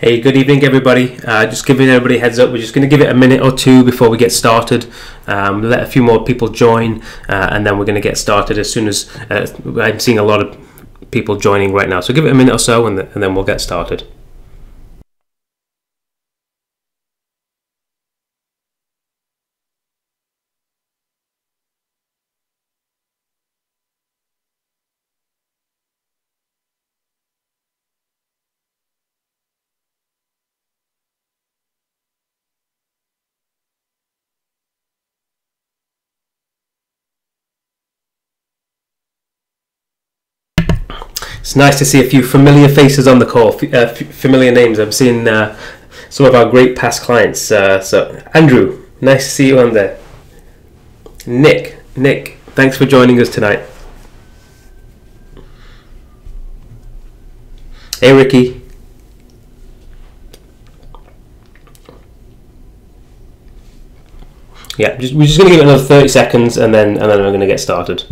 Hey, good evening, everybody. Uh, just giving everybody heads up, we're just going to give it a minute or two before we get started. Um, let a few more people join, uh, and then we're going to get started as soon as uh, I'm seeing a lot of people joining right now. So give it a minute or so, and, th- and then we'll get started. It's nice to see a few familiar faces on the call, uh, familiar names. I'm seeing uh, some of our great past clients. Uh, so, Andrew, nice to see you on there. Nick, Nick, thanks for joining us tonight. Hey, Ricky. Yeah, just, we're just going to give it another 30 seconds and then and then we're going to get started.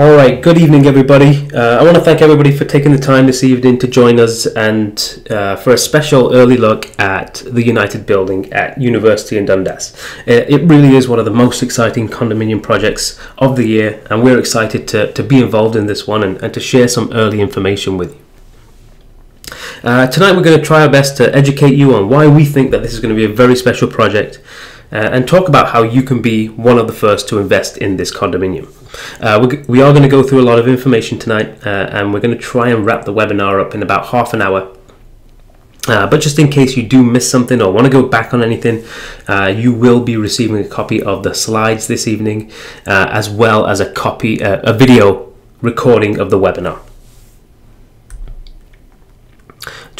All right, good evening, everybody. Uh, I want to thank everybody for taking the time this evening to join us and uh, for a special early look at the United Building at University in Dundas. Uh, it really is one of the most exciting condominium projects of the year, and we're excited to, to be involved in this one and, and to share some early information with you. Uh, tonight, we're going to try our best to educate you on why we think that this is going to be a very special project uh, and talk about how you can be one of the first to invest in this condominium. Uh, we, we are going to go through a lot of information tonight uh, and we're going to try and wrap the webinar up in about half an hour. Uh, but just in case you do miss something or want to go back on anything, uh, you will be receiving a copy of the slides this evening, uh, as well as a copy, uh, a video recording of the webinar.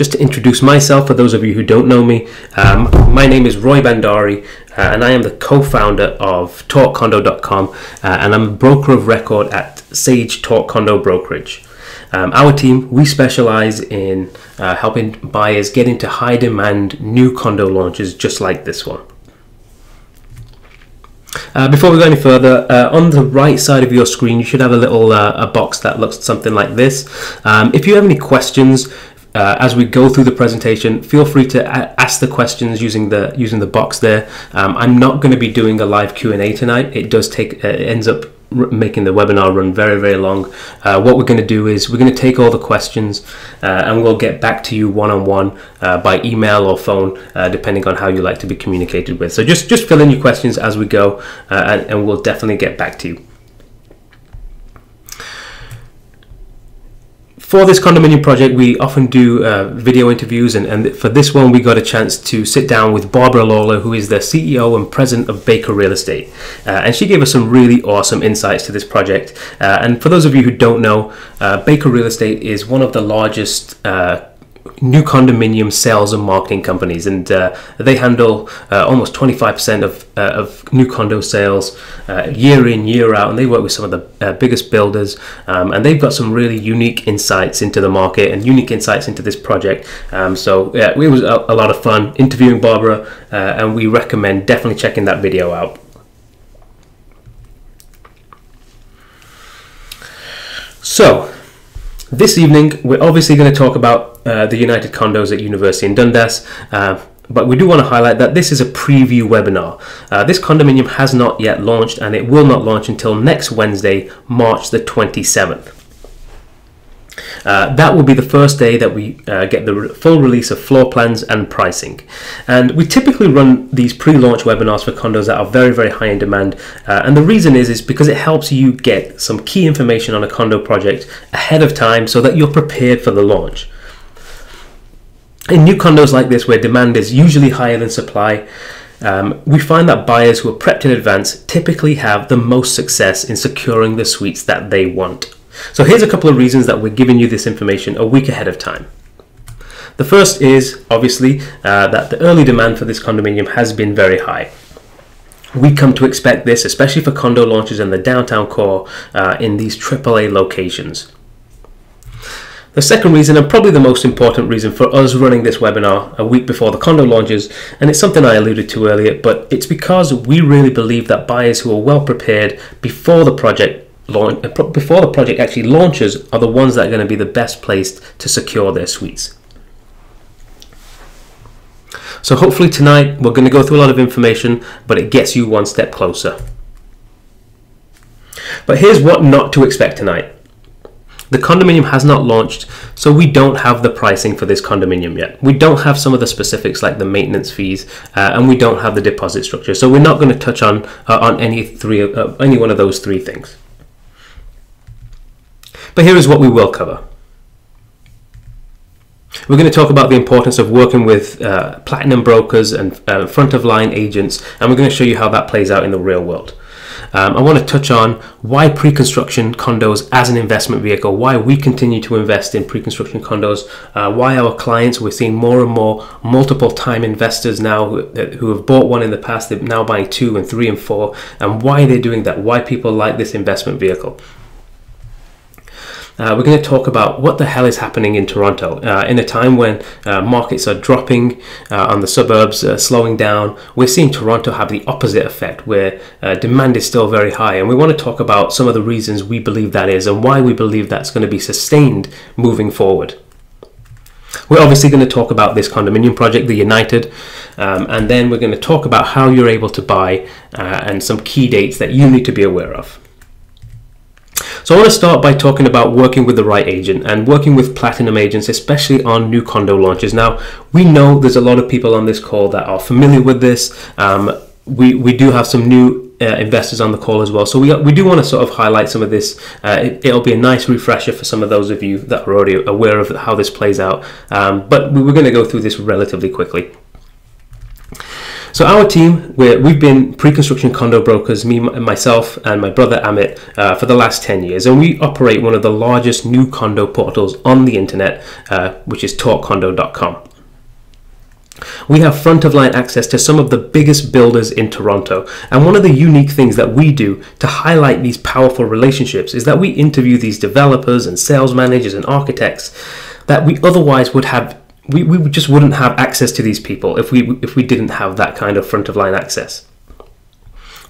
Just to introduce myself, for those of you who don't know me, um, my name is Roy Bhandari, uh, and I am the co-founder of TalkCondo.com, uh, and I'm a broker of record at Sage Talk Condo Brokerage. Um, our team, we specialize in uh, helping buyers get into high demand new condo launches just like this one. Uh, before we go any further, uh, on the right side of your screen, you should have a little uh, a box that looks something like this. Um, if you have any questions, uh, as we go through the presentation, feel free to ask the questions using the using the box there. Um, I'm not going to be doing a live Q and A tonight. It does take uh, ends up making the webinar run very very long. Uh, what we're going to do is we're going to take all the questions uh, and we'll get back to you one on one by email or phone, uh, depending on how you like to be communicated with. So just just fill in your questions as we go, uh, and, and we'll definitely get back to you. For this condominium project, we often do uh, video interviews, and, and for this one, we got a chance to sit down with Barbara Lawlor, who is the CEO and president of Baker Real Estate. Uh, and she gave us some really awesome insights to this project. Uh, and for those of you who don't know, uh, Baker Real Estate is one of the largest uh, new condominium sales and marketing companies, and uh, they handle uh, almost 25% of, uh, of new condo sales uh, year in, year out, and they work with some of the uh, biggest builders, um, and they've got some really unique insights into the market and unique insights into this project. Um, so yeah, it was a, a, lot of fun interviewing Barbara, uh, and we recommend definitely checking that video out. So, this evening, we're obviously going to talk about uh, the United Condos at University in Dundas, uh, but we do want to highlight that this is a preview webinar. Uh, this condominium has not yet launched and it will not launch until next Wednesday, March the 27th. Uh, that will be the first day that we uh, get the re- full release of floor plans and pricing. And we typically run these pre-launch webinars for condos that are very, very high in demand. Uh, and the reason is is because it helps you get some key information on a condo project ahead of time so that you're prepared for the launch. In new condos like this, where demand is usually higher than supply, um, we find that buyers who are prepped in advance typically have the most success in securing the suites that they want. So here's a couple of reasons that we're giving you this information a week ahead of time. The first is obviously uh, that the early demand for this condominium has been very high. we come to expect this, especially for condo launches in the downtown core uh, in these AAA locations. The second reason, and probably the most important reason for us running this webinar a week before the condo launches, and it's something I alluded to earlier, but it's because we really believe that buyers who are well prepared before the project launch, before the project actually launches, are the ones that are going to be the best placed to secure their suites. So hopefully tonight we're going to go through a lot of information, but it gets you one step closer. But here's what not to expect tonight. The condominium has not launched, so we don't have the pricing for this condominium yet. We don't have some of the specifics like the maintenance fees, uh, and we don't have the deposit structure. So we're not going to touch on uh, on any three uh, any one of those three things. But here is what we will cover. We're going to talk about the importance of working with uh, platinum brokers and uh, front of line agents, and we're going to show you how that plays out in the real world. Um, I want to touch on why pre construction condos as an investment vehicle, why we continue to invest in pre construction condos, uh, why our clients, we're seeing more and more multiple time investors now who, who have bought one in the past, they're now buying two and three and four, and why they're doing that, why people like this investment vehicle. Uh, we're going to talk about what the hell is happening in Toronto uh, in a time when uh, markets are dropping uh, on the suburbs, uh, slowing down. We're seeing Toronto have the opposite effect where uh, demand is still very high. And we want to talk about some of the reasons we believe that is and why we believe that's going to be sustained moving forward. We're obviously going to talk about this condominium project, the United, um, and then we're going to talk about how you're able to buy and some key dates that you need to be aware of. So I want to start by talking about working with the right agent and working with platinum agents, especially on new condo launches. Now, we know there's a lot of people on this call that are familiar with this. Um, we, we do have some new uh, investors on the call as well. So we, we do want to sort of highlight some of this. Uh, it, will be a nice refresher for some of those of you that are already aware of how this plays out. Um, but we, we're going to go through this relatively quickly. So our team, we have been pre-construction condo brokers, me, myself, and my brother Amit, uh, for the last 10 years, and we operate one of the largest new condo portals on the internet, uh, which is talkcondo.com. We have front of line access to some of the biggest builders in Toronto. And one of the unique things that we do to highlight these powerful relationships is that we interview these developers and sales managers and architects that we otherwise would have we, we just wouldn't have access to these people if we if we didn't have that kind of front of line access.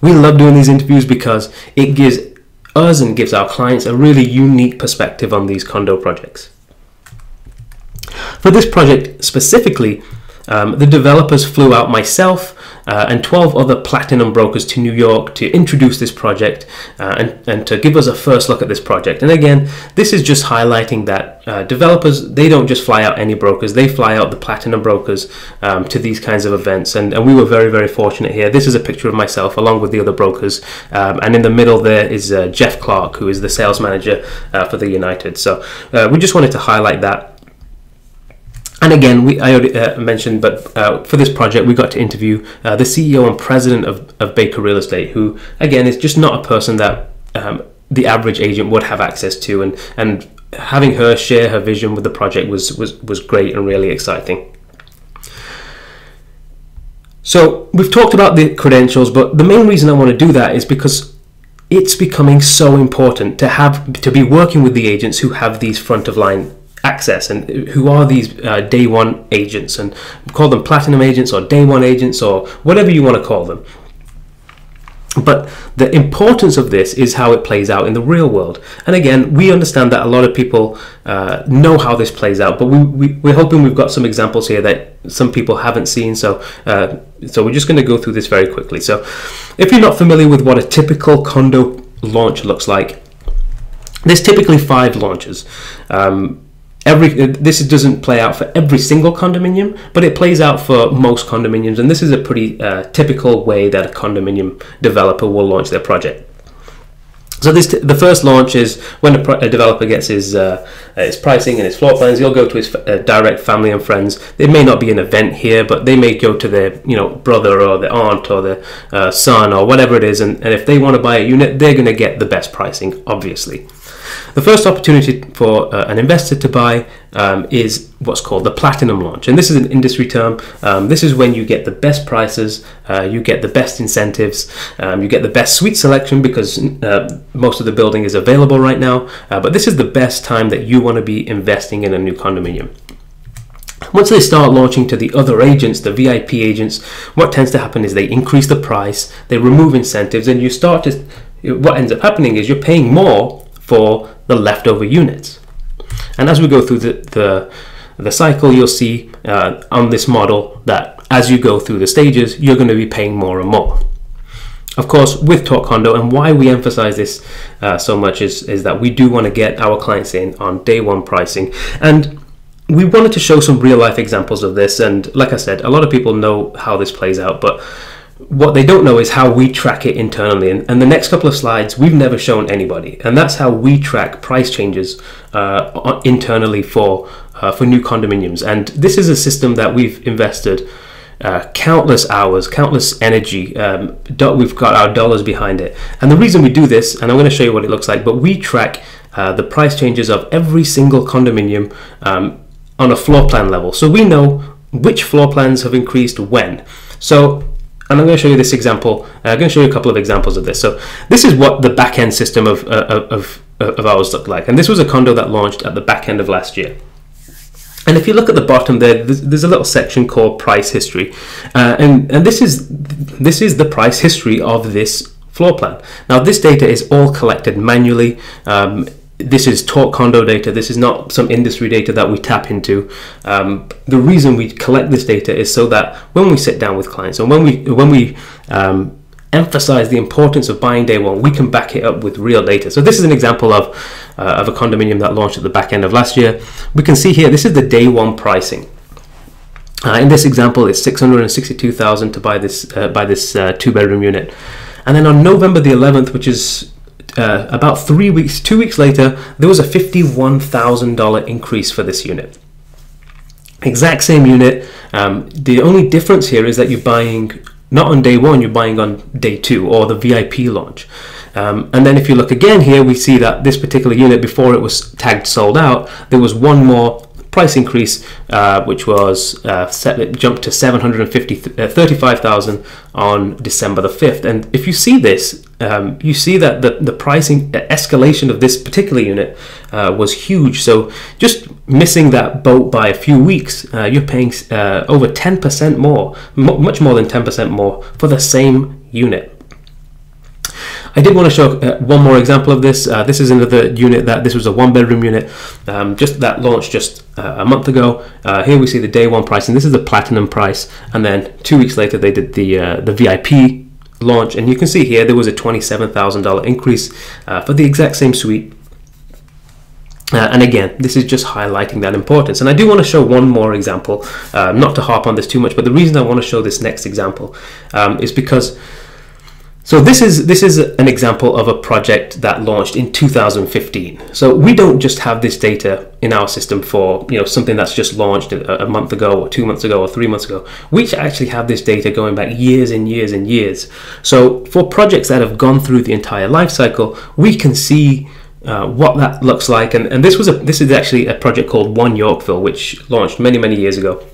We love doing these interviews because it gives us and gives our clients a really unique perspective on these condo projects. For this project specifically, um, the developers flew out myself uh, and 12 other platinum brokers to New York to introduce this project uh, and, and to give us a first look at this project. And again, this is just highlighting that uh, developers, they don't just fly out any brokers, they fly out the platinum brokers um, to these kinds of events. And, and we were very, very fortunate here. This is a picture of myself along with the other brokers. Um, and in the middle there is uh, Jeff Clark, who is the sales manager uh, for the United. So uh, we just wanted to highlight that and again, we, I already uh, mentioned, but uh, for this project, we got to interview uh, the CEO and president of, of Baker Real Estate, who, again, is just not a person that um, the average agent would have access to. And, and having her share her vision with the project was, was, was great and really exciting. So we've talked about the credentials, but the main reason I want to do that is because it's becoming so important to have to be working with the agents who have these front of line access and who are these uh, day one agents? And call them platinum agents or day one agents or whatever you want to call them. But the importance of this is how it plays out in the real world. And again we understand that a lot of people uh, know how this plays out but we, we, we're hoping we've got some examples here that some people haven't seen. So uh, so we're just going to go through this very quickly. So if you're not familiar with what a typical condo launch looks like there's typically five launches. Um, every this doesn't play out for every single condominium, but it plays out for most condominiums, and this is a pretty uh, typical way that a condominium developer will launch their project. So this the first launch is when a, a developer gets his uh, his pricing and his floor plans. He'll go to his uh, direct family and friends. There may not be an event here, but they may go to their you know brother or their aunt or their uh, son or whatever it is, and, and if they want to buy a unit, they're going to get the best pricing, obviously. The first opportunity for uh, an investor to buy um, is what's called the platinum launch, and this is an industry term. Um, this is when you get the best prices, uh, you get the best incentives, um, you get the best suite selection because uh, most of the building is available right now. Uh, but this is the best time that you want to be investing in a new condominium. Once they start launching to the other agents, the VIP agents, what tends to happen is they increase the price, they remove incentives, and you start to. What ends up happening is you're paying more for the leftover units. And as we go through the, the, the cycle, you'll see uh, on this model that as you go through the stages, you're going to be paying more and more. Of course, with Talk Condo, and why we emphasize this uh, so much is, is that we do want to get our clients in on day one pricing. And we wanted to show some real life examples of this. And like I said, a lot of people know how this plays out, but what they don't know is how we track it internally. And, and the next couple of slides, we've never shown anybody. And that's how we track price changes uh, internally for, uh, for new condominiums. And this is a system that we've invested uh, countless hours, countless energy. Um, we've got our dollars behind it. And the reason we do this, and I'm going to show you what it looks like, but we track uh, the price changes of every single condominium um, on a floor plan level. So we know which floor plans have increased when. So, and I'm going to show you this example. Uh, I'm going to show you a couple of examples of this. So this is what the back end system of, uh, of, of ours looked like. And this was a condo that launched at the back end of last year. And if you look at the bottom there, there's, a little section called price history, uh, and and this is this is the price history of this floor plan. Now this data is all collected manually. Um, this is talk condo data. This is not some industry data that we tap into. Um, the reason we collect this data is so that when we sit down with clients and when we when we um, emphasize the importance of buying day one, we can back it up with real data. So this is an example of, uh, of a condominium that launched at the back end of last year. We can see here, this is the day one pricing. Uh, in this example, it's 662,000 to buy this uh, buy this uh, two bedroom unit, and then on November the 11th, which is uh, about three weeks, two weeks later, there was a $51,000 increase for this unit. Exact same unit. Um, the only difference here is that you're buying not on day one, you're buying on day two or the VIP launch. Um, and then if you look again here, we see that this particular unit, before it was tagged sold out, there was one more price increase, uh, which was uh, set, it jumped to 735,000 uh, on December the 5th. And if you see this, um, you see that the, the pricing escalation of this particular unit uh, was huge. So just missing that boat by a few weeks, uh, you're paying uh, over 10% more, much more than 10% more for the same unit. I did want to show uh, one more example of this. Uh, this is another unit that this was a one bedroom unit, um, just that launched just uh, a month ago. Uh, here we see the day one price, and This is the platinum price, and then two weeks later they did the uh, the VIP launch, and you can see here there was a twenty-seven thousand dollar increase uh, for the exact same suite. and again, this is just highlighting that importance. And I do want to show one more example, not to harp on this too much, but the reason I want to show this next example um, is because so this is this is an example of a project that launched in 2015. So we don't just have this data in our system for you know something that's just launched a, month ago or two months ago or three months ago. We actually have this data going back years and years and years. So for projects that have gone through the entire life cycle, we can see uh, what that looks like. And, and this was a this is actually a project called One Yorkville, which launched many many years ago.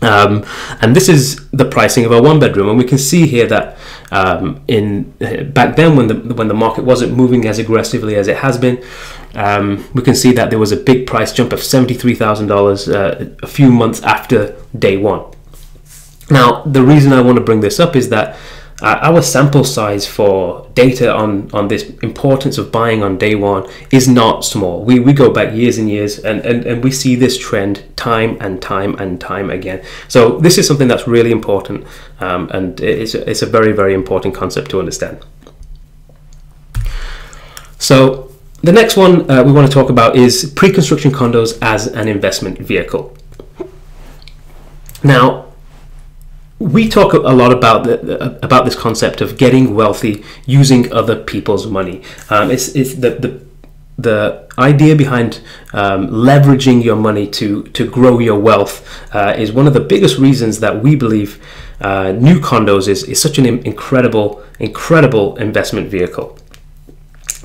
Um, and this is the pricing of a one bedroom, and we can see here that um, in back then when the when the market wasn't moving as aggressively as it has been, um, we can see that there was a big price jump of seventy three thousand uh, dollars a few months after day one. Now, the reason I want to bring this up is that uh, our sample size for data on, on this importance of buying on day one is not small. We, we go back years and years and, and, and we see this trend time and time and time again. So this is something that's really important um, and it's, it's a very, very important concept to understand. So the next one uh, we want to talk about is pre-construction condos as an investment vehicle. Now, we talk a lot about the, about this concept of getting wealthy using other people's money. Um, it's, it's the, the the idea behind um, leveraging your money to to grow your wealth uh, is one of the biggest reasons that we believe uh, new condos is, is such an incredible incredible investment vehicle.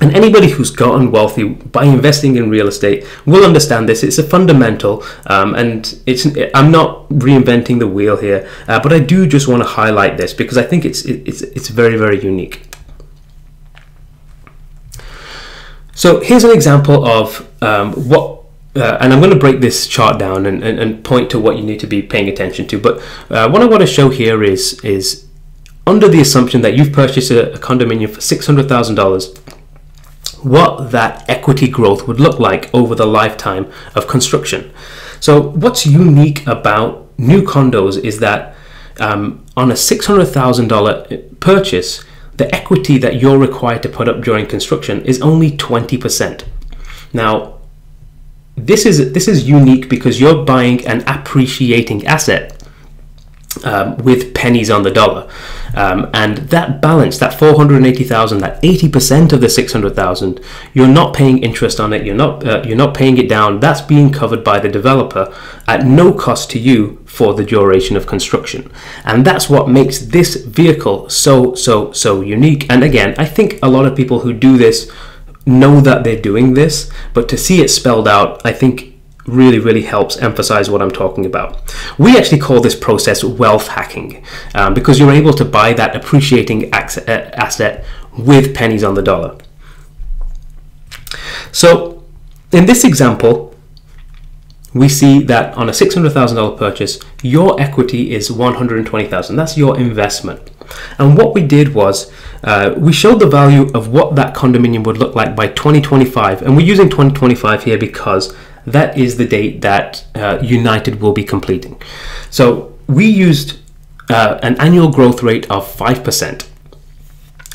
And anybody who's gotten wealthy by investing in real estate will understand this. It's a fundamental, um, and it's. I'm not reinventing the wheel here, uh, but I do just want to highlight this because I think it's it's it's very very unique. So here's an example of um, what uh, and I'm going to break this chart down and, and, and, point to what you need to be paying attention to. But uh, what I want to show here is is under the assumption that you've purchased a, a condominium for six hundred thousand dollars what that equity growth would look like over the lifetime of construction. So, what's unique about new condos is that um, on a $600,000 purchase, the equity that you're required to put up during construction is only 20%. Now, this is this is unique because you're buying an appreciating asset um, with pennies on the dollar. Um, and that balance, that 480,000, that 80% of the 600,000, you're not paying interest on it, you're not, uh, you're not paying it down. That's being covered by the developer at no cost to you for the duration of construction. And that's what makes this vehicle so, so, so unique. And again, I think a lot of people who do this know that they're doing this, but to see it spelled out, I think really, really helps emphasize what I'm talking about. We actually call this process wealth hacking um, because you're able to buy that appreciating uh, asset with pennies on the dollar. So, in this example, we see that on a $600,000 purchase, your equity is 120,000. That's your investment. And what we did was uh, we showed the value of what that condominium would look like by 2025. And we're using 2025 here because that is the date that uh, United will be completing. So we used uh, an annual growth rate of 5%.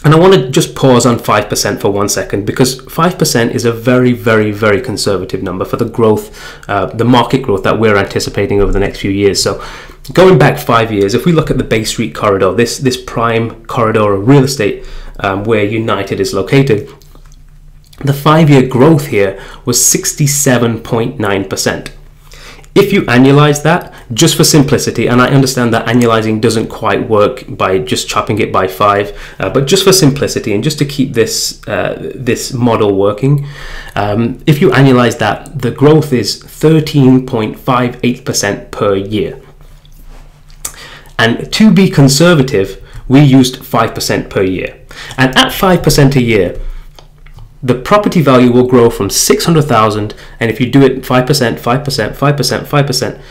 And I want to just pause on 5% for one second because 5% is a very, very, very conservative number for the growth, uh, the market growth that we're anticipating over the next few years. So, going back five years, if we look at the Bay Street corridor, this, this prime corridor of real estate um, where United is located, the five year growth here was 67.9%. If you annualize that, just for simplicity, and I understand that annualizing doesn't quite work by just chopping it by five, uh, but just for simplicity and just to keep this uh, this model working, um, if you annualize that, the growth is 13.58% per year. And to be conservative, we used 5% per year. And at 5% a year, the property value will grow from 600,000 and if you do it 5%, 5%, 5%, 5%,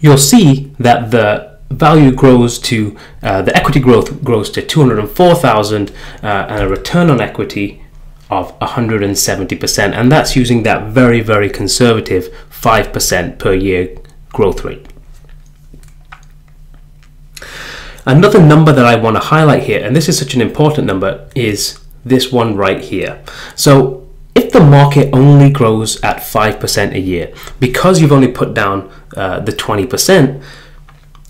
you'll see that the value grows to, uh, the equity growth grows to 204,000 uh, and a return on equity of 170%. And that's using that very, very conservative 5% per year growth rate. Another number that I want to highlight here, and this is such an important number, is this one right here. So if the market only grows at 5% a year, because you've only put down uh, the 20%,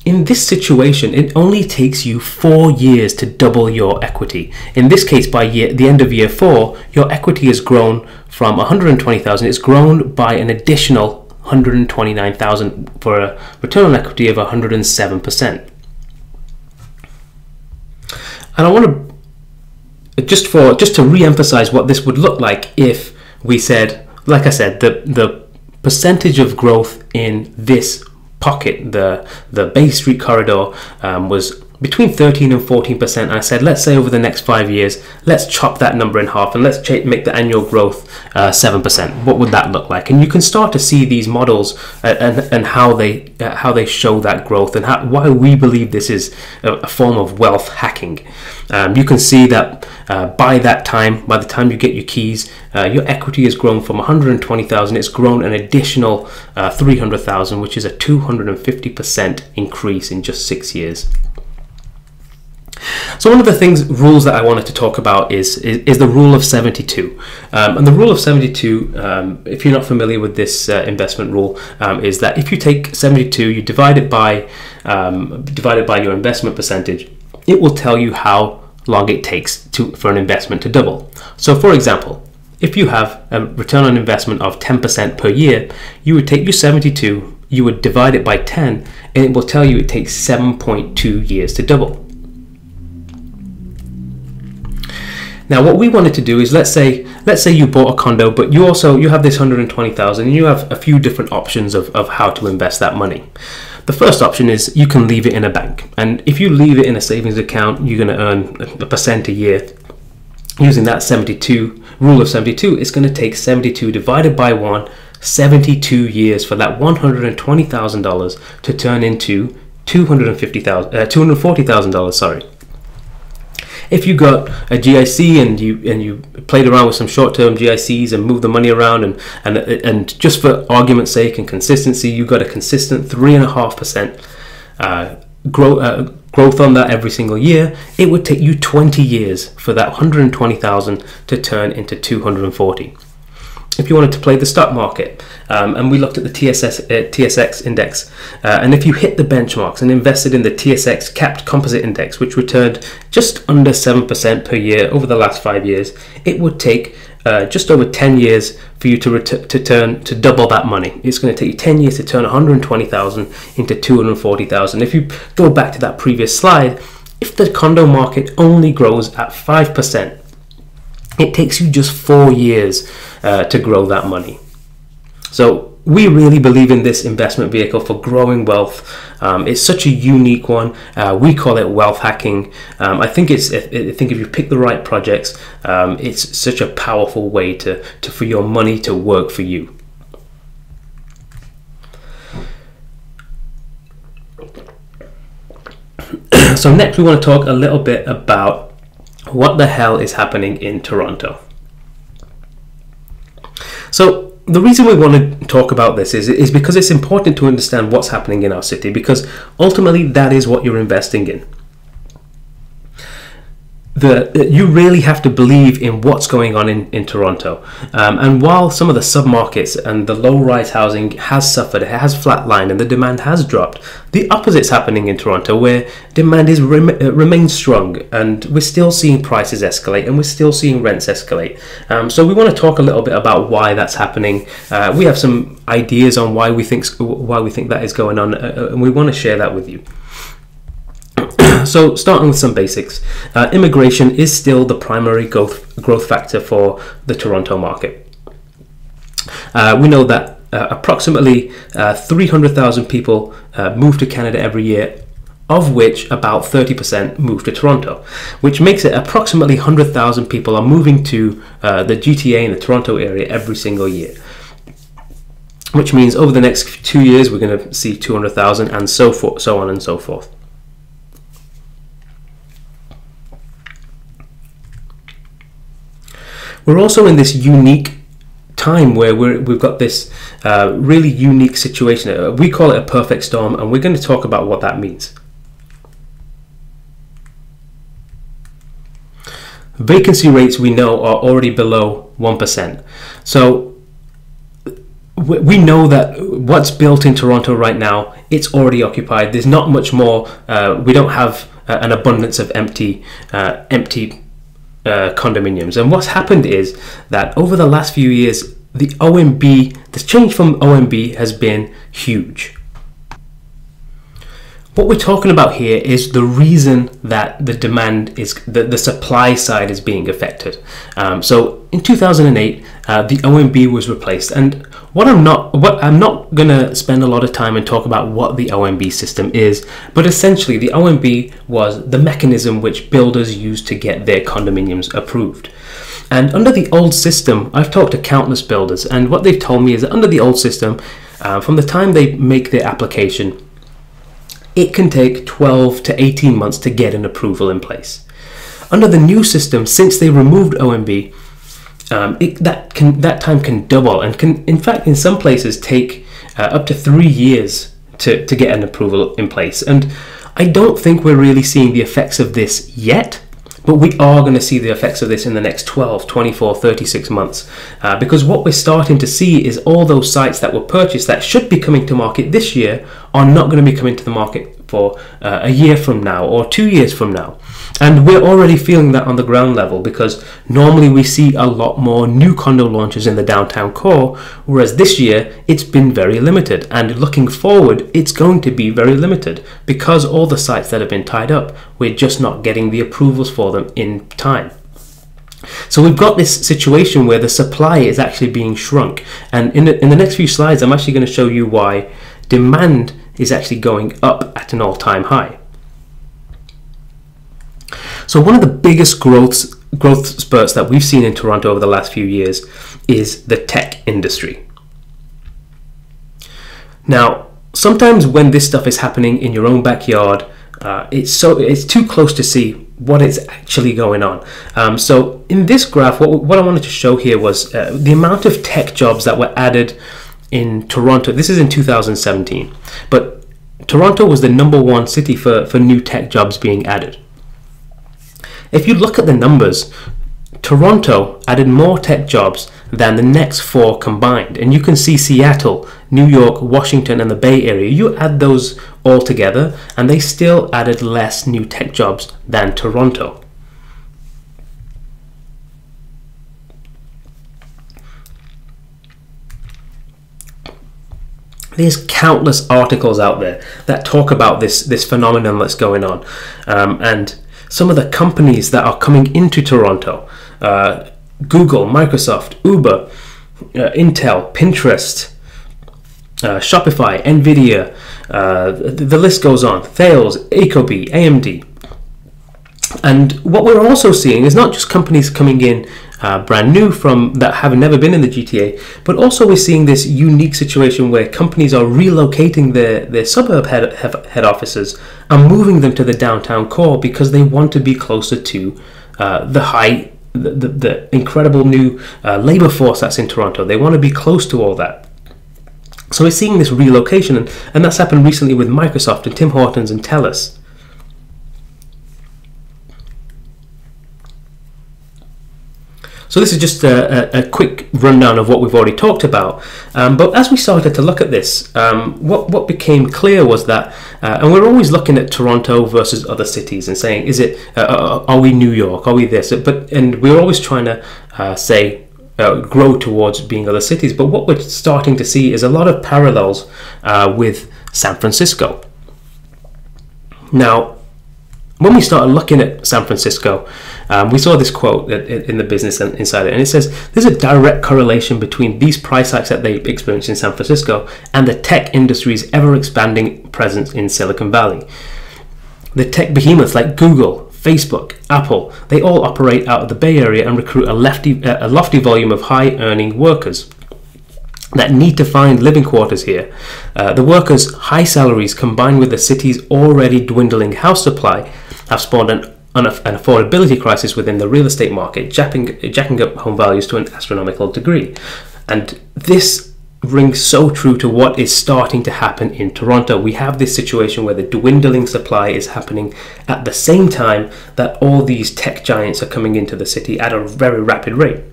in this situation, it only takes you four years to double your equity. In this case, by year, the end of year four, your equity has grown from 120,000. It's grown by an additional 129,000 for a return on equity of 107%. And I want to just for just to re-emphasize what this would look like if we said, like I said, the the percentage of growth in this pocket, the the Bay Street corridor, um, was between 13 and 14 percent. I said, let's say over the next five years, let's chop that number in half and let's ch- make the annual growth uh, seven uh, percent. What would that look like? And you can start to see these models uh, and, and how they uh, how they show that growth and how, why we believe this is a, a form of wealth hacking. Um, you can see that uh, by that time, by the time you get your keys, uh, your equity has grown from 120,000. It's grown an additional 300,000, which is a 250% increase in just six years. So one of the things rules that I wanted to talk about is is, is the rule of 72. Um, and the rule of 72, um, if you're not familiar with this uh, investment rule, um, is that if you take 72, you divide it by um, divide by your investment percentage, it will tell you how long it takes to for an investment to double. So for example, if you have a return on investment of 10% per year, you would take your 72, you would divide it by 10, and it will tell you it takes 7.2 years to double. Now, what we wanted to do is let's say let's say you bought a condo, but you also you have this hundred and twenty thousand, and you have a few different options of, of how to invest that money. The first option is you can leave it in a bank, and if you leave it in a savings account, you're going to earn a percent a year. Using that 72 rule of 72, it's going to take 72 divided by 1, 72 years for that $120,000 to turn into 250,000, uh, $240,000, sorry if you got a GIC and you and you played around with some short-term GICs and moved the money around and and and just for argument's sake and consistency, you got a consistent three and a half percent uh, growth uh, growth on that every single year. It would take you 20 years for that 120,000 to turn into 240 if you wanted to play the stock market, um, and we looked at the TSS, uh, TSX index, uh, and if you hit the benchmarks and invested in the TSX capped composite index, which returned just under 7% per year over the last five years, it would take uh, just over 10 years for you to, ret- to turn to double that money. It's going to take you 10 years to turn 120,000 into 240,000. If you go back to that previous slide, if the condo market only grows at 5%, it takes you just four years uh, to grow that money. So we really believe in this investment vehicle for growing wealth. Um, it's such a unique one. Uh, we call it wealth hacking. Um, I think it's. I think if you pick the right projects, um, it's such a powerful way to, to for your money to work for you. so next, we want to talk a little bit about what the hell is happening in Toronto? So, the reason we want to talk about this is, is because it's important to understand what's happening in our city because ultimately that is what you're investing in the you really have to believe in what's going on in, in Toronto. Um, and while some of the submarkets and the low-rise housing has suffered, it has flatlined, and the demand has dropped, the opposite's happening in Toronto, where demand is rem- uh, remains strong, and we're still seeing prices escalate, and we're still seeing rents escalate. Um, so we want to talk a little bit about why that's happening. Uh, we have some ideas on why we think why we think that is going on, uh, uh and we want to share that with you. so, starting with some basics, uh, immigration is still the primary growth, growth factor for the Toronto market. Uh, we know that uh, approximately uh, 300,000 people uh, move to Canada every year, of which about 30% move to Toronto, which makes it approximately 100,000 people are moving to uh, the GTA in the Toronto area every single year which means over the next two years we're going to see 200,000 and so forth, so on and so forth. We're also in this unique time where we have got this uh, really unique situation. Uh, we call it a perfect storm, and we're going to talk about what that means. Vacancy rates we know are already below 1%. So we know that what's built in Toronto right now, it's already occupied. There's not much more. Uh, we don't have uh, an abundance of empty, uh, empty uh, condominiums. And what's happened is that over the last few years, the OMB, the change from OMB has been huge. What we're talking about here is the reason that the demand is, the, the supply side is being affected. Um, so in 2008, uh, the OMB was replaced, and what I'm not, what I'm not gonna spend a lot of time and talk about what the OMB system is, but essentially the OMB was the mechanism which builders used to get their condominiums approved. And under the old system, I've talked to countless builders, and what they've told me is that under the old system, uh, from the time they make their application it can take 12 to 18 months to get an approval in place. Under the new system, since they removed OMB, um, it, that can that time can double and can in fact in some places take uh, up to three years to, to get an approval in place. And I don't think we're really seeing the effects of this yet. But we are going to see the effects of this in the next 12, 24, 36 months. Uh, because what we're starting to see is all those sites that were purchased that should be coming to market this year are not going to be coming to the market for uh, a year from now or two years from now. And we're already feeling that on the ground level because normally we see a lot more new condo launches in the downtown core, whereas this year it's been very limited. And looking forward, it's going to be very limited because all the sites that have been tied up, we're just not getting the approvals for them in time. So we've got this situation where the supply is actually being shrunk. And in the, in the next few slides, I'm actually going to show you why demand is actually going up at an all-time high. So one of the biggest growth growth spurts that we've seen in Toronto over the last few years is the tech industry. Now, sometimes when this stuff is happening in your own backyard, uh, it's so it's too close to see what is actually going on. Um, so in this graph, what, what I wanted to show here was uh, the amount of tech jobs that were added in Toronto. This is in 2017, but Toronto was the number one city for, for new tech jobs being added. If you look at the numbers, Toronto added more tech jobs than the next four combined. And you can see Seattle, New York, Washington, and the Bay Area. You add those all together, and they still added less new tech jobs than Toronto. There's countless articles out there that talk about this this phenomenon that's going on, um, and some of the companies that are coming into Toronto uh, Google, Microsoft, Uber, uh, Intel, Pinterest, uh, Shopify, Nvidia, uh, the, the, list goes on. Thales, Ecobee, AMD. And what we're also seeing is not just companies coming in uh, brand new from that have never been in the GTA, but also we're seeing this unique situation where companies are relocating their, their suburb head, head offices and moving them to the downtown core because they want to be closer to uh, the high, the, the, the incredible new uh, labor force that's in Toronto. They want to be close to all that. So we're seeing this relocation, and, and that's happened recently with Microsoft and Tim Hortons and TELUS. So this is just a, a, quick rundown of what we've already talked about. Um, but as we started to look at this, um, what, what became clear was that, uh, and we're always looking at Toronto versus other cities and saying, is it, uh, uh are we New York, are we this? But and we're always trying to uh, say uh, grow towards being other cities. But what we're starting to see is a lot of parallels uh, with San Francisco. Now, when we started looking at San Francisco, um, we saw this quote in the Business Insider, and it says there's a direct correlation between these price hikes that they experienced in San Francisco and the tech industry's ever expanding presence in Silicon Valley. The tech behemoths like Google, Facebook, Apple, they all operate out of the Bay Area and recruit a, lefty, a lofty volume of high earning workers that need to find living quarters here. Uh, the workers' high salaries combined with the city's already dwindling house supply have spawned an, an, affordability crisis within the real estate market, jacking, jacking up home values to an astronomical degree. And this rings so true to what is starting to happen in Toronto. We have this situation where the dwindling supply is happening at the same time that all these tech giants are coming into the city at a very rapid rate.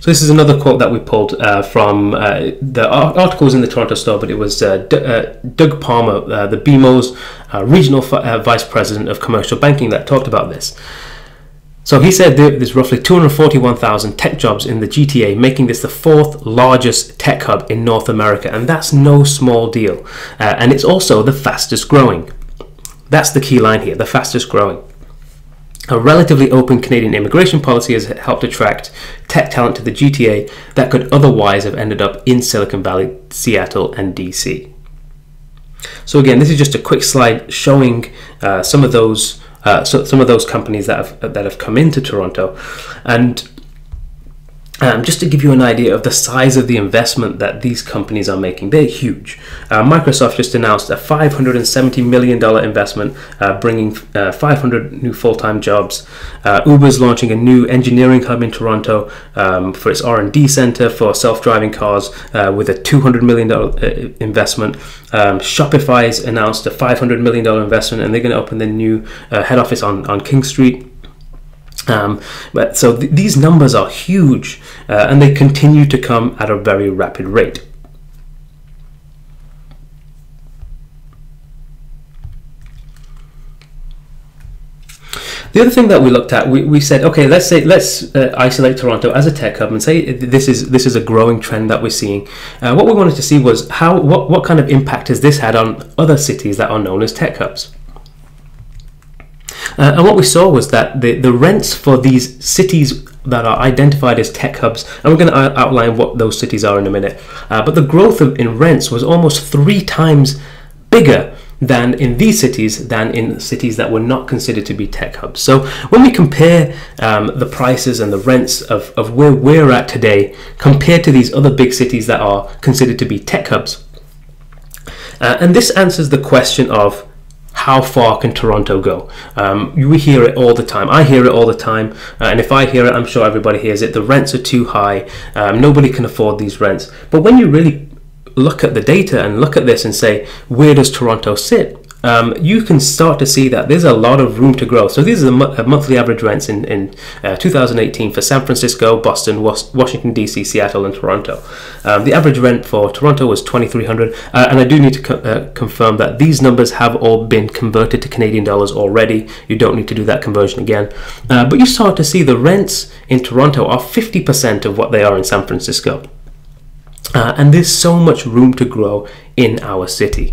So this is another quote that we pulled uh, from uh, the articles in the Toronto Star, but it was uh, D- uh, Doug Palmer, uh, the BMO's uh, regional vice president of commercial banking, that talked about this. So he said there's roughly 241,000 tech jobs in the GTA, making this the fourth largest tech hub in North America, and that's no small deal. and it's also the fastest growing. That's the key line here, the fastest growing. A relatively open Canadian immigration policy has helped attract tech talent to the GTA that could otherwise have ended up in Silicon Valley, Seattle, and DC. So again, this is just a quick slide showing uh, some of those uh, so, some of those companies that have that have come into Toronto, and um, just to give you an idea of the size of the investment that these companies are making, they're huge. Uh, Microsoft just announced a $570 million investment, uh, bringing uh, 500 new full-time jobs. Uh, Uber's launching a new engineering hub in Toronto um, for its R&D center for self-driving cars uh, with a $200 million uh, investment. Um, Shopify's announced a $500 million investment, and they're going to open their new head office on, on King Street. Um, but so th- these numbers are huge uh, and they continue to come at a very rapid rate. The other thing that we looked at, we, we said, okay, let's say let's uh, isolate Toronto as a tech hub and say this is this is a growing trend that we're seeing. Uh, what we wanted to see was how what what kind of impact has this had on other cities that are known as tech hubs. Uh, and what we saw was that the, the rents for these cities that are identified as tech hubs, and we're going to outline what those cities are in a minute, uh, but the growth of, in rents was almost three times bigger than in these cities than in cities that were not considered to be tech hubs. So when we compare um, the prices and the rents of, of where we're at today compared to these other big cities that are considered to be tech hubs, uh, and this answers the question of how far can Toronto go? Um, we hear it all the time. I hear it all the time, uh, and if I hear it, I'm sure everybody hears it. The rents are too high. Um, nobody can afford these rents. But when you really look at the data and look at this and say, where does Toronto sit? Um, you can start to see that there's a lot of room to grow. So these are the uh, monthly average rents in, in uh, 2018 for San Francisco, Boston, Was- Washington DC, Seattle, and Toronto. Um, the average rent for Toronto was 2,300, uh, and I do need to co- uh, confirm that these numbers have all been converted to Canadian dollars already. You don't need to do that conversion again. Uh, but you start to see the rents in Toronto are 50% of what they are in San Francisco. Uh, and there's so much room to grow in our city.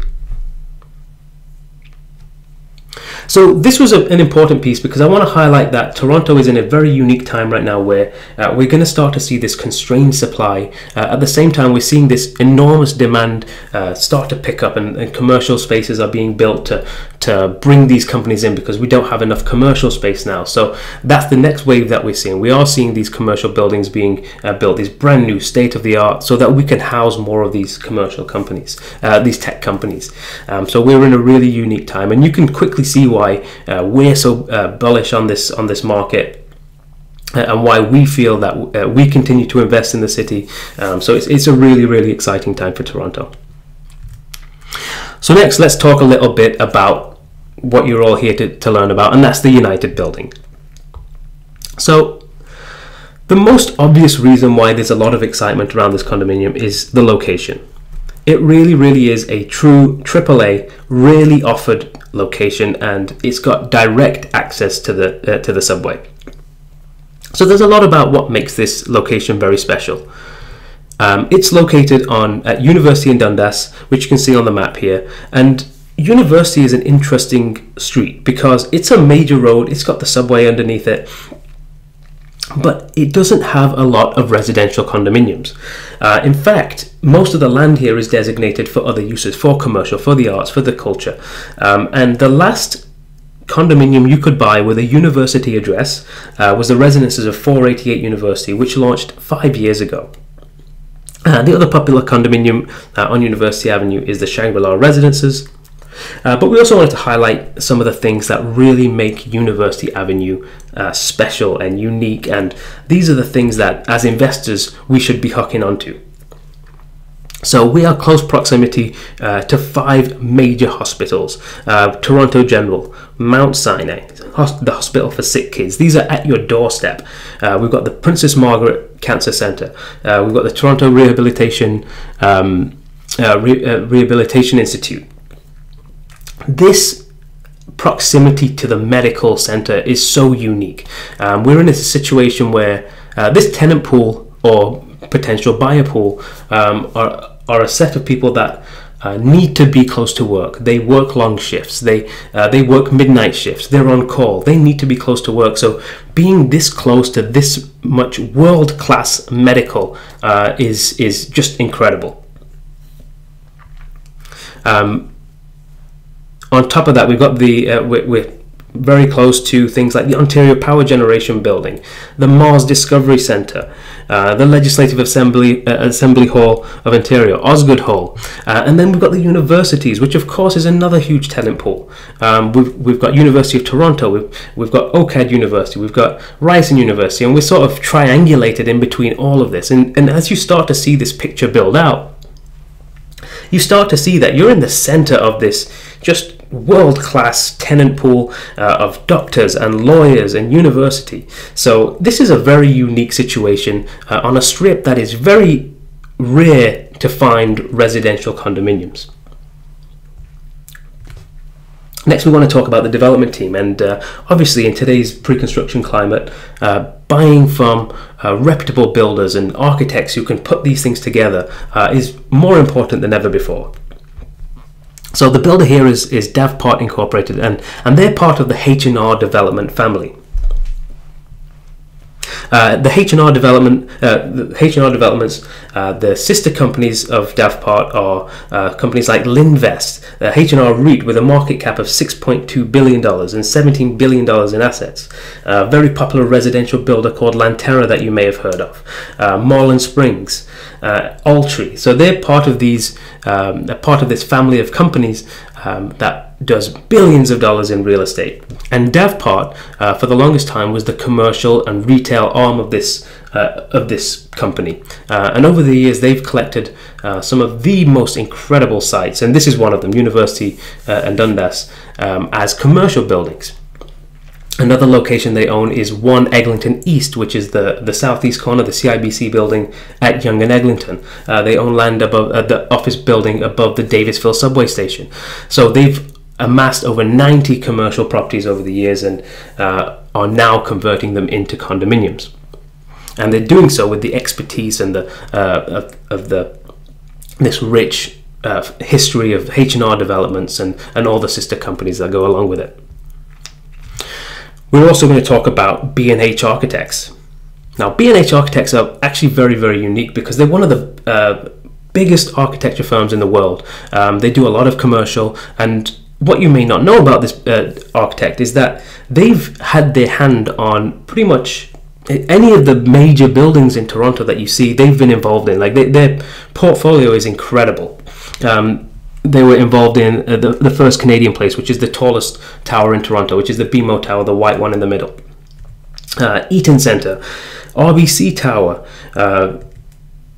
So this was a, an important piece because I want to highlight that Toronto is in a very unique time right now where uh, we're going to start to see this constrained supply. Uh, at the same time, we're seeing this enormous demand uh, start to pick up, and, and, commercial spaces are being built to to bring these companies in because we don't have enough commercial space now. So that's the next wave that we're seeing. We are seeing these commercial buildings being uh, built, these brand new state of the art, so that we can house more of these commercial companies, uh, these tech companies. Um, so we're in a really unique time, and you can quickly see why uh, we're so uh, bullish on this on this market uh, and why we feel that we continue to invest in the city. Um, so it's, it's a really, really exciting time for Toronto. So, next, let's talk a little bit about what you're all here to, to learn about, and that's the United Building. So, the most obvious reason why there's a lot of excitement around this condominium is the location. It really, really is a true AAA, really offered location, and it's got direct access to the uh, to the subway. So there's a lot about what makes this location very special. Um, it's located on at University in Dundas, which you can see on the map here, and University is an interesting street because it's a major road. It's got the subway underneath it, but it doesn't have a lot of residential condominiums. Uh, in fact, most of the land here is designated for other uses, for commercial, for the arts, for the culture. Um, and the last condominium you could buy with a university address uh, was the residences of 488 University, which launched five years ago. Uh, the other popular condominium uh, on University Avenue is the Shangri-La Residences, uh, but we also wanted to highlight some of the things that really make University Avenue uh, special and unique, and these are the things that, as investors, we should be hooking onto. So we are close proximity uh, to five major hospitals: uh, Toronto General, Mount Sinai, the Hospital for Sick Kids. These are at your doorstep. Uh, we've got the Princess Margaret Cancer Centre. Uh, we've got the Toronto Rehabilitation um, Re- Rehabilitation Institute this proximity to the medical center is so unique. Um, we're in a situation where uh, this tenant pool or potential buyer pool um, are, are a set of people that uh, need to be close to work. They work long shifts. They uh, they work midnight shifts. They're on call. They need to be close to work. So being this close to this much world class medical uh, is is just incredible. Um, on top of that, we've got the uh, we're, we're, very close to things like the Ontario Power Generation Building, the Mars Discovery Centre, uh, the Legislative Assembly uh, Assembly Hall of Ontario, Osgoode Hall, uh, and then we've got the universities, which of course is another huge talent pool. Um, we've, we've got University of Toronto, we've, we've got OCAD University, we've got Ryerson University, and we're sort of triangulated in between all of this. And, and as you start to see this picture build out, you start to see that you're in the center of this just world class tenant pool uh, of doctors and lawyers and university. So, this is a very unique situation uh, on a strip that is very rare to find residential condominiums. Next, we want to talk about the development team, and uh, obviously, in today's pre construction climate, uh, buying from uh, reputable builders and architects who can put these things together uh, is more important than ever before. So the builder here is, is Davpart Incorporated, and, and they're part of the H&R Development family. Uh, the H&R development, uh, the H&R developments, uh, the sister companies of Davpart are uh, companies like Lindvest, H&R REIT with a market cap of 6.2 billion dollars and 17 billion dollars in assets. A very popular residential builder called Lanterra that you may have heard of. Uh, Marlin Springs, Altry. So they're part of these, um, part of this family of companies um, that does billions of dollars in real estate. And Davpart, uh, for the longest time, was the commercial and retail arm of this uh, of this company. Uh, and over the years, they've collected uh, some of the most incredible sites, and this is one of them, University uh, and Dundas, um, as commercial buildings. Another location they own is 1 Eglinton East, which is the, the southeast corner, of the CIBC building at Yonge and Eglinton. Uh, they own land above uh, the office building above the Davisville subway station. So they've amassed over 90 commercial properties over the years and uh, are now converting them into condominiums. And they're doing so with the expertise and the uh, of, of, the this rich uh, history of H&R developments and, and all the sister companies that go along with it. We're also going to talk about B&H Architects. Now, B&H Architects are actually very, very unique because they're one of the uh, biggest architecture firms in the world. Um, they do a lot of commercial and what you may not know about this uh, architect is that they've had their hand on pretty much any of the major buildings in Toronto that you see, they've been involved in. Like they, their portfolio is incredible. Um, they were involved in uh, the, the first Canadian Place, which is the tallest tower in Toronto, which is the BMO Tower, the white one in the middle. Uh, Eaton Centre, RBC Tower, uh,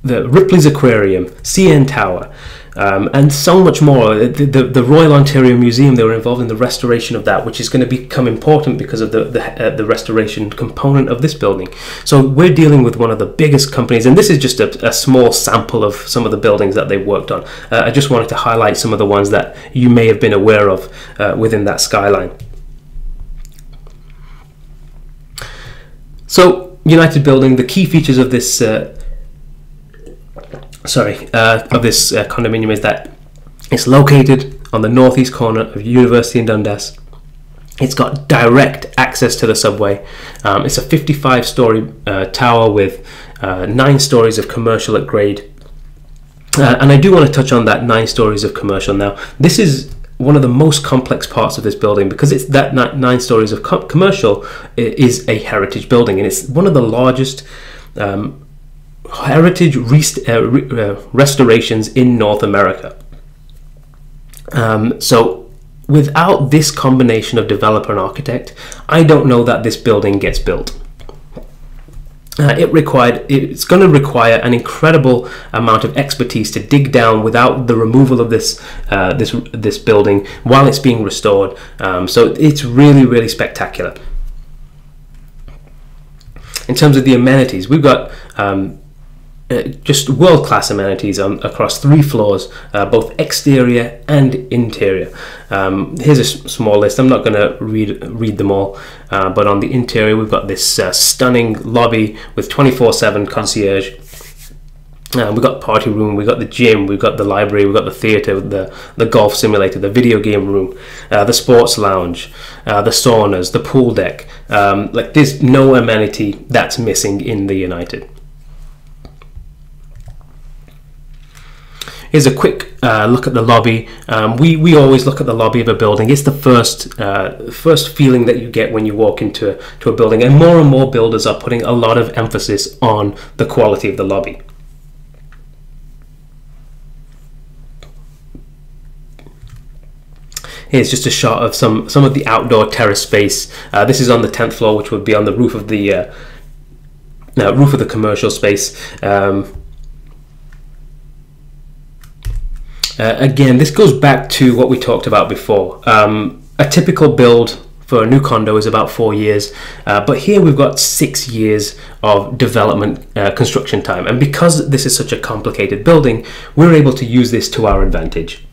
the Ripley's Aquarium, CN Tower, um, and so much more. The, the, the, Royal Ontario Museum, they were involved in the restoration of that, which is going to become important because of the, the, uh, the restoration component of this building. So we're dealing with one of the biggest companies, and this is just a, a small sample of some of the buildings that they've worked on. Uh, I just wanted to highlight some of the ones that you may have been aware of uh, within that skyline. So, United Building, the key features of this uh, sorry, uh, of this uh, condominium is that it's located on the northeast corner of University in Dundas. It's got direct access to the subway. Um, it's a 55 story uh, tower with uh, nine stories of commercial at grade. Uh, and I do want to touch on that nine stories of commercial now. This is one of the most complex parts of this building because it's that nine stories of co- commercial is a heritage building and it's one of the largest um, heritage rest- uh, re- uh, restorations in North America. Um, so, without this combination of developer and architect, I don't know that this building gets built. Uh, it required it's going to require an incredible amount of expertise to dig down without the removal of this uh, this this building while it's being restored. Um, so it's really really spectacular. In terms of the amenities, we've got um, uh, just world class amenities um, across three floors, uh, both exterior and interior. Um, here's a small list. I'm not going to read read them all, uh, but on the interior we've got this uh, stunning lobby with 24/7 concierge. Uh, we've got party room, we've got the gym, we've got the library, we've got the theatre, the, the golf simulator, the video game room, the sports lounge, the saunas, the pool deck. Um, like there's no amenity that's missing in the United. Here's a quick uh, look at the lobby. Um, we, we always look at the lobby of a building. It's the first uh, first feeling that you get when you walk into to a building, and more and more builders are putting a lot of emphasis on the quality of the lobby. Here's just a shot of some some of the outdoor terrace space. Uh, this is on the tenth floor, which would be on the roof of the uh, roof of the commercial space. Um, Uh, again, this goes back to what we talked about before. Um, a typical build for a new condo is about four years, uh, but here we've got six years of development uh, construction time. And because this is such a complicated building, we're able to use this to our advantage.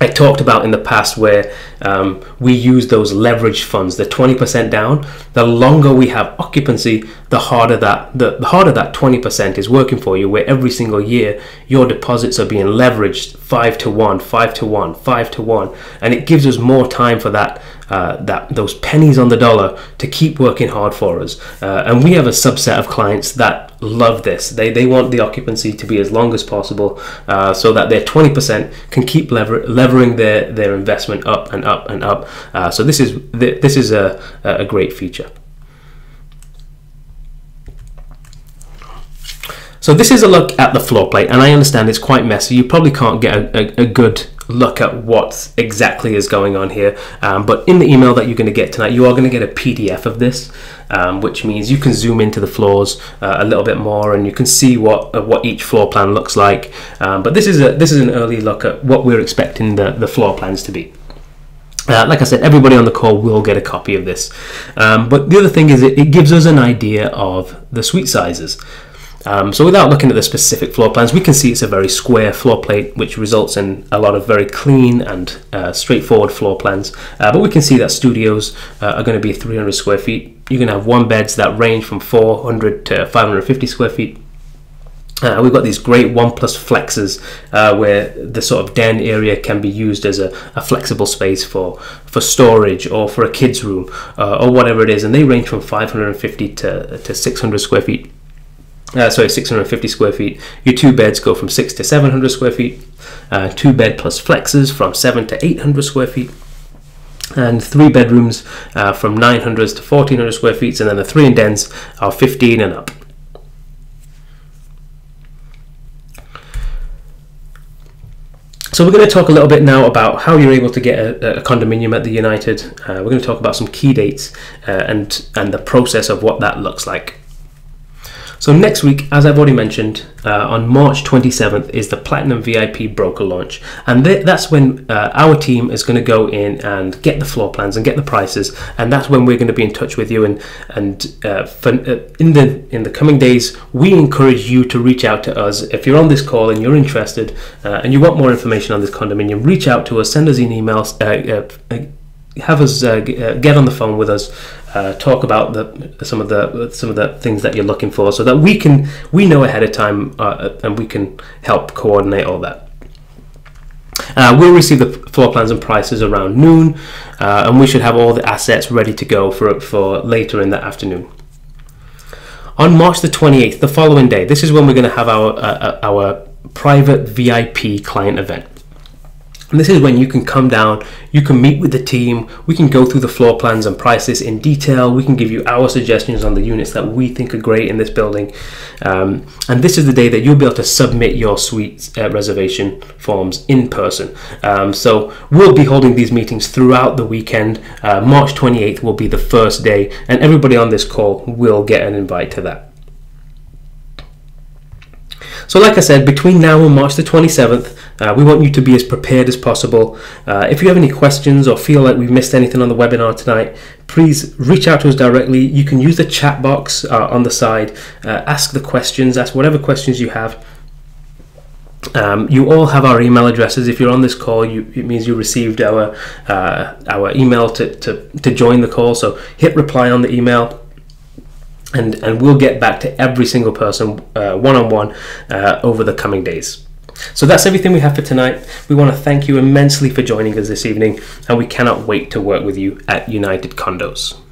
I talked about in the past where um, we use those leverage funds, the 20% down. The longer we have occupancy, the harder that the, the harder that 20% is working for you. Where every single year your deposits are being leveraged five to one, five to one, five to one, and it gives us more time for that uh, that those pennies on the dollar to keep working hard for us. Uh, and we have a subset of clients that love this. They, they want the occupancy to be as long as possible uh, so that their 20% can keep lever- levering their, their investment up and up and up. Uh, so this is this is a, a great feature. So this is a look at the floor plate, and I understand it's quite messy. You probably can't get a, a, a good look at what exactly is going on here. Um, but in the email that you're going to get tonight, you are going to get a PDF of this, um, which means you can zoom into the floors uh, a little bit more, and you can see what uh, what each floor plan looks like. Um, but this is a this is an early look at what we're expecting the, the floor plans to be. Uh, like I said, everybody on the call will get a copy of this. Um, but the other thing is, it, it gives us an idea of the suite sizes. Um, so without looking at the specific floor plans, we can see it's a very square floor plate, which results in a lot of very clean and uh, straightforward floor plans. Uh, but we can see that studios uh, are going to be 300 square feet. You can have one beds that range from 400 to 550 square feet. Uh, we've got these great one plus flexes uh, where the sort of den area can be used as a, a, flexible space for, for storage or for a kid's room uh, or whatever it is, and they range from 550 to, to 600 square feet uh, sorry, 650 square feet. Your two beds go from 6 to 700 square feet. Uh, two bed plus flexes from 7 to 800 square feet. And three bedrooms uh, from 900 to 1400 square feet. And then the three in dens are 15 and up. So we're going to talk a little bit now about how you're able to get a, a condominium at the United. Uh, we're going to talk about some key dates uh, and and the process of what that looks like. So next week, as I've already mentioned, uh, on March 27th is the Platinum VIP broker launch, and th- that's when uh, our team is going to go in and get the floor plans and get the prices, and that's when we're going to be in touch with you. And and uh, for, uh, in the in the coming days, we encourage you to reach out to us if you're on this call and you're interested uh, and you want more information on this condominium. Reach out to us, send us an email uh, have us uh, get on the phone with us uh, talk about the some of the some of the things that you're looking for, so that we can we know ahead of time uh, and we can help coordinate all that. Uh, we'll receive the floor plans and prices around noon, uh, and we should have all the assets ready to go for for later in the afternoon. On March the 28th, the following day, this is when we're going to have our uh, our private VIP client event. And this is when you can come down, you can meet with the team, we can go through the floor plans and prices in detail, we can give you our suggestions on the units that we think are great in this building. Um, and this is the day that you'll be able to submit your suite uh, reservation forms in person. Um, so we'll be holding these meetings throughout the weekend. Uh, March 28th will be the first day, and everybody on this call will get an invite to that. So, like I said, between now and March the 27th, uh, we want you to be as prepared as possible. Uh, if you have any questions or feel like we've missed anything on the webinar tonight, please reach out to us directly. You can use the chat box uh, on the side, uh, ask the questions, ask whatever questions you have. Um, you all have our email addresses. If you're on this call, you, it means you received our uh, our email to, to, to join the call. So hit reply on the email and and we'll get back to every single person one on one over the coming days. So that's everything we have for tonight. We want to thank you immensely for joining us this evening, and we cannot wait to work with you at United Condos.